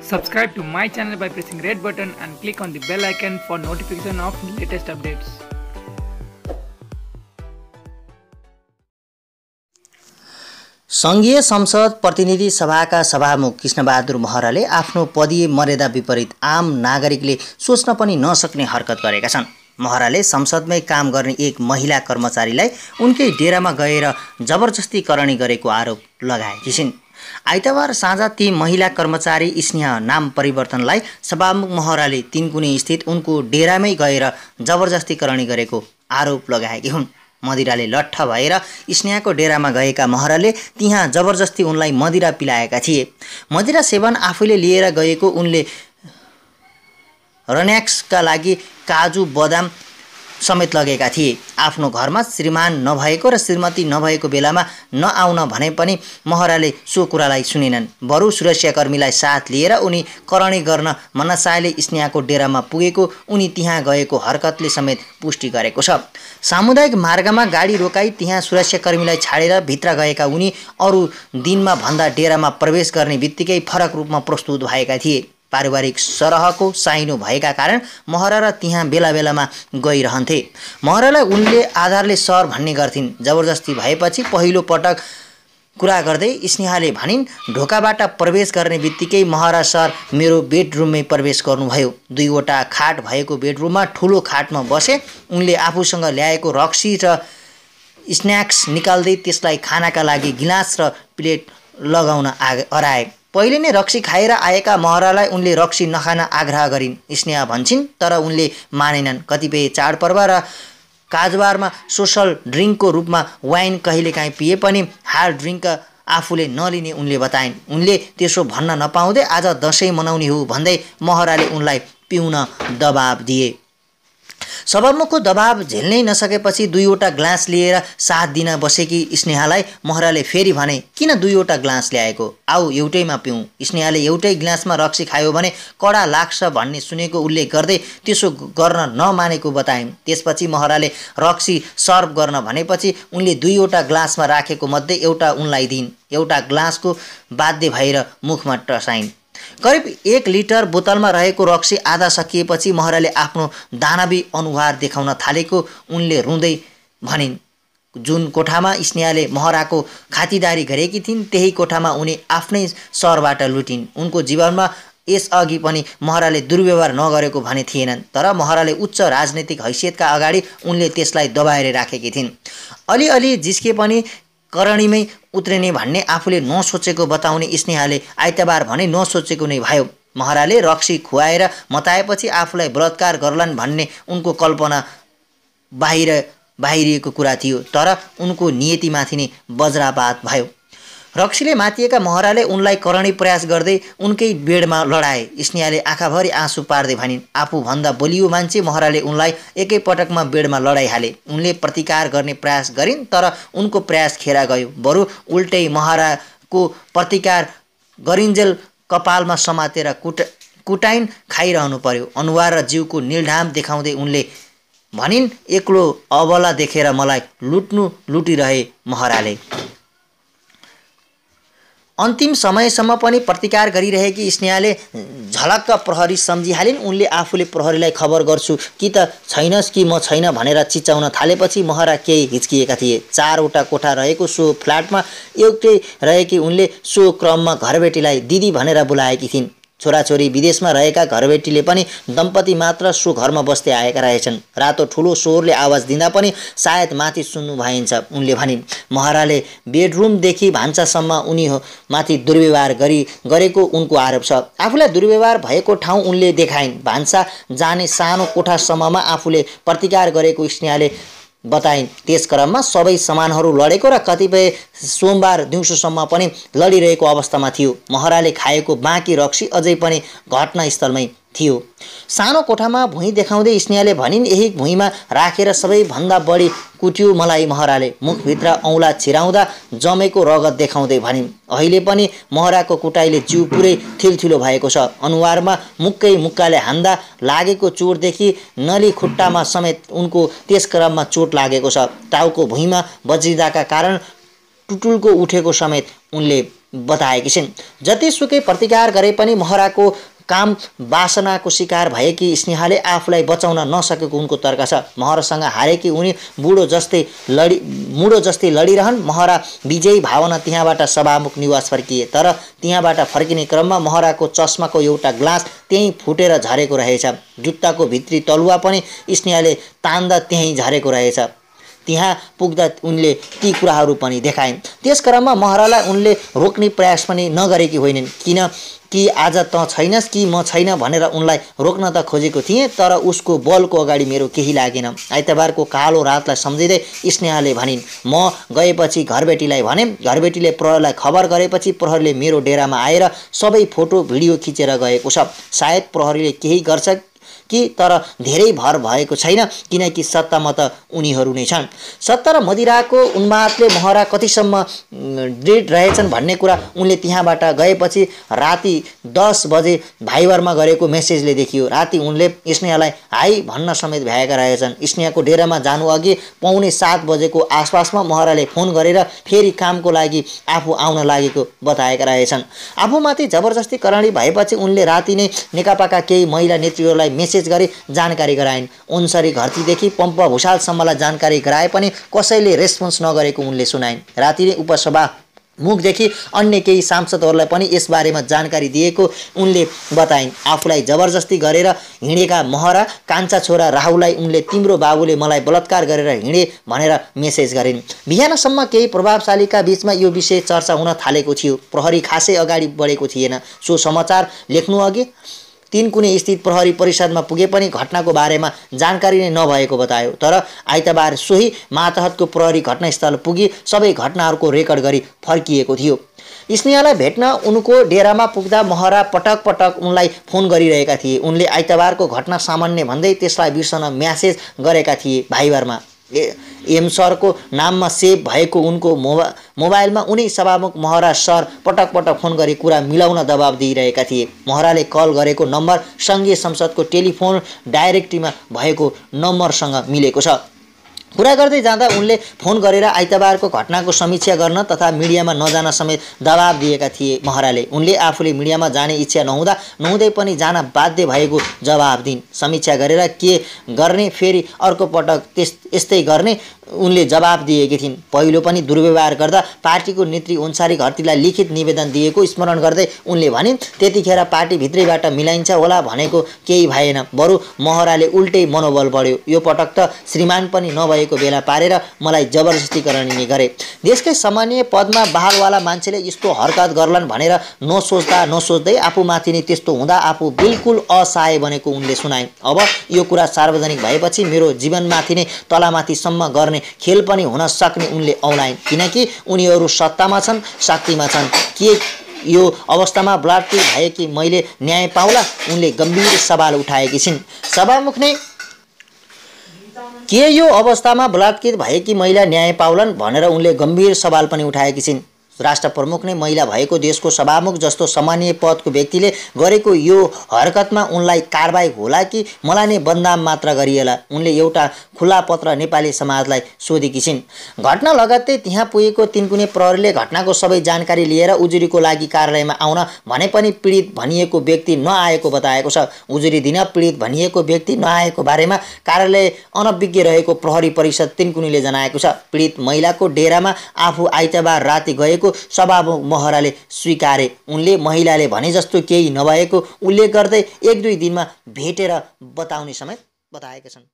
Subscribe to my channel by pressing red button and click on the bell icon for notification of latest updates. सङ्घीय संसद प्रतिनिधि सभाका सभामुख कृष्णबहादुर महराले आफ्नो पदीय मर्यादा विपरीत आम नागरिकले सोच्न पनि नसक्ने हरकत गरेका छन् महराले संसदमै काम गर्ने एक महिला कर्मचारीलाई उनकै डेरामा गएर जबरजस्ती करणी गरेको आरोप लगाएकी छिन् आइतबार साँझ ती महिला कर्मचारी स्नेह नाम परिवर्तनलाई सभामुख महराले तिनकुने स्थित उनको डेरामै गएर जबरजस्ती करणी गरेको आरोप लगाएकी हुन्। मदिराले लट्ठ भएर स्नेहाको डेरामा गएका महराले त्यहाँ जबरजस्ती उनलाई मदिरा पिलाएका थिए। मदिरा सेवन आफूले लिएर गएको उनले रन्याक्सका लागि काजु बदाम समेत लगेका थिए। आफ्नो घरमा श्रीमान नभएको र श्रीमती नभएको बेलामा नआउन भने पनि महराले सो कुरालाई सुनेनन्। बरु सुरक्षाकर्मीलाई साथ लिएर उनी करणी गर्न मनसायले स्नेहाको डेरामा पुगेको उनी त्यहाँ गएको हरकतले समेत पुष्टि गरेको छ। सामुदायिक मार्गमा गाडी रोकाई त्यहाँ सुरक्षाकर्मीलाई छाडेर भित्र गएका उनी अरू दिनमा भन्दा डेरामा प्रवेश गर्ने बित्तिकै फरक रूपमा प्रस्तुत भएका थिए। पारिवारिक सरहको साइनो भएका कारण महरा र त्यहाँ बेला बेलामा गइरहन्थे। महरालाई उनले आधारले सर भन्ने गर्थिन्। जबरजस्ती भएपछि पहिलो पटक कुरा गर्दै स्नेहाले भनिन् ढोकाबाट प्रवेश गर्ने बित्तिकै महरा सर मेरो बेडरुममै प्रवेश गर्नुभयो। दुईवटा खाट भएको बेडरुममा ठुलो खाटमा बसे। उनले आफूसँग ल्याएको रक्सी र स्न्याक्स निकाल्दै त्यसलाई खानाका लागि गिलास र प्लेट लगाउन आ हराए। पहिले नै रक्सी खाएर आएका महरालाई उनले रक्सी नखान आग्रह गरिन्। स्नेहा भन्छन् तर उनले मानेनन्। कतिपय चाडपर्व र काजबारमा सोसल ड्रिङ्कको रूपमा वाइन कहिलेकाहीँ पिए पनि हार्ड ड्रिङ्क आफूले नलिने उनले बताइन्। उनले त्यसो भन्न नपाउँदै आज दसैँ मनाउने हो भन्दै महराले उनलाई पिउन दबाब दिए। सभामुखको दबाब झेल्नै नसकेपछि दुईवटा ग्लास लिएर साथ दिन बसेकी स्नेहालाई महराले फेरि भने किन दुईवटा ग्लास ल्याएको? आऊ एउटैमा पिउँ स्नेहाले एउटै ग्लासमा रक्सी खायो भने कडा लाग्छ भन्ने सुनेको उल्लेख गर्दै त्यसो गर्न नमानेको बताइन्। त्यसपछि महराले रक्सी सर्भ गर्न भनेपछि उनले दुईवटा ग्लासमा राखेको मध्ये एउटा उनलाई दिइन्। एउटा ग्लासको बाध्य भएर मुखमा टसाइन्। करिब एक लिटर बोतलमा रहेको रक्सी आधा सकिएपछि महराले आफ्नो दानवी अनुहार देखाउन थालेको उनले रुँदै भनिन् जुन कोठामा स्नेहाले महराको खातिदारी गरेकी थिइन् त्यही कोठामा उनी आफ्नै सहरबाट लुटिन्। उनको जीवनमा यसअघि पनि महराले दुर्व्यवहार नगरेको भने थिएनन् तर महराले उच्च राजनैतिक हैसियतका अगाडि उनले त्यसलाई दबाएर राखेकी थिइन्। अलिअलि जिस्के पनि करणीमै उत्रिने भन्ने आफूले नसोचेको बताउने स्नेहाले आइतबार भने नसोचेको नै भयो। महराले रक्सी खुवाएर मताएपछि आफूलाई बलात्कार गर्लान् भन्ने उनको कल्पना बाहिर बाहिरिएको कुरा थियो तर उनको नियतिमाथि नै वज्रापात भयो। रक्सीले मातिएका महराले उनलाई करणी प्रयास गर्दै उनकै बेडमा लडाए। स्नेहाले आँखाभरि आँसु पार्दै भनिन् आफूभन्दा बलियो मान्छे महराले उनलाई एकैपटकमा बेडमा लडाइहाले। उनले प्रतिकार गर्ने प्रयास गरिन् तर उनको प्रयास खेरा गयो। बरु उल्टै महराको प्रतिकार गरिन्जेल कपालमा समातेर कुट कुटाइन खाइरहनु पर्यो। अनुहार र जिउको निलढाम देखाउँदै उनले भनिन् एक्लो अबला देखेर मलाई लुट्नु लुटिरहे महराले। अन्तिम समयसम्म पनि प्रतिकार गरिरहेकी स्नेहाले झलक्क प्रहरी सम्झिहालिन्। उनले आफूले प्रहरीलाई खबर गर्छु कि त छैनस् कि म छैन भनेर चिच्याउन थालेपछि महरा केही हिचकिएका थिए। चारवटा कोठा रहेको सो फ्ल्याटमा एउटै रहेकी उनले सो क्रममा घरबेटीलाई दिदी भनेर बोलाएकी थिइन्। छोराछोरी विदेशमा रहेका घरबेटीले पनि दम्पति मात्र सो घरमा बस्दै आएका रहेछन्। रातो ठुलो स्वरले आवाज दिँदा पनि सायद माथि सुन्नु भइन्छ उनले भनिन् महराले बेडरुमदेखि भान्सासम्म उनी माथि दुर्व्यवहार गरी गरेको उनको आरोप छ। आफूलाई दुर्व्यवहार भएको ठाउँ उनले देखाइन्। भान्सा जाने सानो कोठासम्ममा आफूले प्रतिकार गरेको स्नेहाले बताइन् त्यस क्रममा सबै सामानहरू लडेको र कतिपय सोमबार दिउँसोसम्म पनि लडिरहेको अवस्थामा थियो। महराले खाएको बाँकी रक्सी अझै पनि घटनास्थलमै थियो। सानो कोठामा भुइँ देखाउँदै स्नेहाले भनिन् यही भुइँमा राखेर सबैभन्दा बढी कुट्यो मलाई महराले। मुखभित्र औँला छिराउँदा जमेको रगत देखाउँदै भनिन्। अहिले पनि महराको कुटाइले जिउ पुरै थिलथिलो भएको छ। अनुहारमा मुक्कै मुक्काले हान्दा लागेको चोटदेखि नली खुट्टामा समेत उनको त्यस क्रममा चोट लागेको छ। टाउको भुइँमा बज्रिँदाका कारण टुटुल्को उठेको समेत उनले बताएकी छिन्। जतिसुकै प्रतिकार गरे पनि महराको काम वासनाको शिकार भएकी स्नेहाले आफूलाई बचाउन नसकेको उनको तर्क छ। महरसँग हारेकी उनी बुढो जस्तै लडी मुडो जस्तै लडिरहन्। महरा विजयी भावना त्यहाँबाट सभामुख निवास फर्किए। तर त्यहाँबाट फर्किने क्रममा महराको चस्माको एउटा ग्लास त्यहीँ फुटेर झरेको रहेछ। जुत्ताको भित्री तलुवा पनि स्नेहाले तान्दा त्यहीँ झरेको रहेछ। त्यहाँ पुग्दा उनले ती कुराहरू पनि देखाइन्। त्यस क्रममा महरालाई उनले रोक्ने प्रयास पनि नगरेकी होइनन्। किन? कि आज त छैनस् कि म छैन भनेर उनलाई रोक्न त खोजेको थिएँ तर उसको बलको अगाडि मेरो केही लागेन। आइतबारको कालो रातलाई सम्झिँदै स्नेहाले भनिन् म गएपछि घरबेटीलाई भने। घरबेटीले प्रहरीलाई खबर गरेपछि प्रहरीले मेरो डेरामा आएर सबै फोटो भिडियो खिचेर गएको छ। सायद प्रहरीले केही गर्छ कि तर धेरै भर भएको छैन किनकि सत्तामा त उनीहरू नै छन्। सत्ता र मदिराको उन्मादले महरा कतिसम्म दृढ रहेछन् भन्ने कुरा उनले त्यहाँबाट गएपछि राति दस बजे भाइबरमा गरेको मेसेजले देखियो। राति उनले स्नेहालाई हाई भन्न समेत भ्याएका रहेछन्। स्नेहाको डेरामा जानु अघि पाउने सात बजेको आसपासमा महराले फोन गरेर फेरि कामको लागि आफू आउन लागेको बताएका रहेछन्। आफूमाथि जबरजस्ती करणी भएपछि उनले राति नै नेकपाका केही महिला नेत्रीहरूलाई मेसेज मेसेज गरी जानकारी गराइन्। उन्सरी घरतीदेखि पम्प भुषालसम्मलाई जानकारी गराए पनि कसैले रेस्पोन्स नगरेको उनले सुनाइन्। राति नै उपसभा मुखदेखि अन्य केही सांसदहरूलाई पनि यसबारेमा जानकारी दिएको उनले बताइन्। आफूलाई जबरजस्ती गरेर हिँडेका महरा कान्छा छोरा राहुललाई उनले तिम्रो बाबुले मलाई बलात्कार गरेर हिँडे भनेर मेसेज गरिन्। बिहानसम्म केही प्रभावशालीका बिचमा यो विषय चर्चा हुन थालेको थियो। प्रहरी खासै अगाडि बढेको थिएन। सो समाचार लेख्नु अघि तिन कुनै स्थित प्रहरी परिषदमा पुगे पनि घटनाको बारेमा जानकारी नै नभएको बतायो। तर आइतबार सोही मातहतको प्रहरी घटनास्थल पुगी सबै घटनाहरूको रेकर्ड गरी फर्किएको थियो। स्नेहालाई भेट्न उनको डेरामा पुग्दा महरा पटक पटक उनलाई फोन गरिरहेका थिए। उनले आइतबारको घटना सामान्य भन्दै त्यसलाई बिर्सन म्यासेज गरेका थिए भाइबरमा। एम सरको नाममा सेभ भएको उनको मोबा मोबाइलमा उनी सभामुख महरा सर पटक पटक फोन गरी कुरा मिलाउन दबाब दिइरहेका थिए। महराले कल गरेको नम्बर सङ्घीय संसदको टेलिफोन डाइरेक्टरीमा भएको नम्बरसँग मिलेको छ। कुरा गर्दै जाँदा उनले फोन गरेर आइतबारको घटनाको समीक्षा गर्न तथा मिडियामा नजान समेत दबाब दिएका थिए महराले। उनले आफूले मिडियामा जाने इच्छा नहुँदा नहुँदै पनि जान बाध्य भएको जवाब दिन् समीक्षा गरेर के गर्ने फेरि अर्को पटक त्यस यस्तै गर्ने उनले जवाब दिएकी थिइन्। पहिलो पनि दुर्व्यवहार गर्दा पार्टीको नेत्री अन्सारी घरतीलाई लिखित निवेदन दिएको स्मरण गर्दै उनले भनिन् त्यतिखेर पार्टीभित्रैबाट मिलाइन्छ होला भनेको केही भएन। बरु महराले उल्टै मनोबल बढ्यो। यो पटक त श्रीमान पनि नभएको बेला पारेर मलाई जबरजस्ती गरे। देशकै सामान्य पदमा बहालवाला मान्छेले यस्तो हरकत गर्लान् भनेर नसोच्दा नसोच्दै आफूमाथि नै त्यस्तो हुँदा आफू बिल्कुल असहाय बनेको उनले सुनाइन् अब यो कुरा सार्वजनिक भएपछि मेरो जीवनमाथि नै तलामाथिसम्म गर्ने खेल पनि हुन सक्ने उनले औलाइन् किनकि उनीहरू सत्तामा छन् शक्तिमा छन्। के यो अवस्थामा ब्लाडटी भए कि मैले न्याय पाउला? उनले गम्भीर सवाल उठाएकी छिन्। सभामुख नै के यो अवस्थामा बलात्कृत भएकी महिला न्याय पाउलान् भनेर उनले गम्भीर सवाल पनि उठाएकी छिन्? राष्ट्र प्रमुख नै महिला भएको देशको सभामुख जस्तो सामान्य पदको व्यक्तिले गरेको यो हरकतमा उनलाई कारवाही होला कि मलाई नै बदनाम मात्र गरिएला? उनले एउटा खुल्ला पत्र नेपाली समाजलाई सोधेकी छिन्। घटना लगत्तै त्यहाँ पुगेको तिनकुने प्रहरीले घटनाको सबै जानकारी लिएर उजुरीको लागि कार्यालयमा आउन भने पनि पीडित भनिएको व्यक्ति नआएको बताएको छ। उजुरी दिन पीडित भनिएको व्यक्ति नआएको बारेमा कार्यालय अनभिज्ञ रहेको प्रहरी परिषद तिनकुनीले जनाएको छ। पीडित महिलाको डेरामा आफू आइतबार राति गएको गरेको सभामुख महराले स्वीकारे। उनले महिलाले भने जस्तो केही नभएको उल्लेख गर्दै एक दुई दिनमा भेटेर बताउने समेत बताएका छन्।